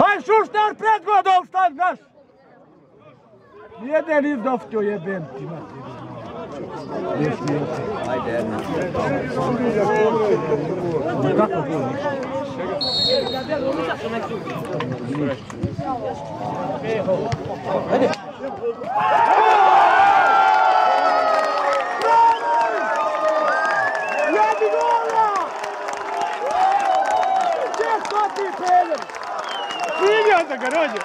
Haj šuštar pred godom, stan naš! Jedan izdofćo jebem ti, mati. Ajde, jedna. Kako bilo? Ajde. Ti peder! Svinja da ga rođe!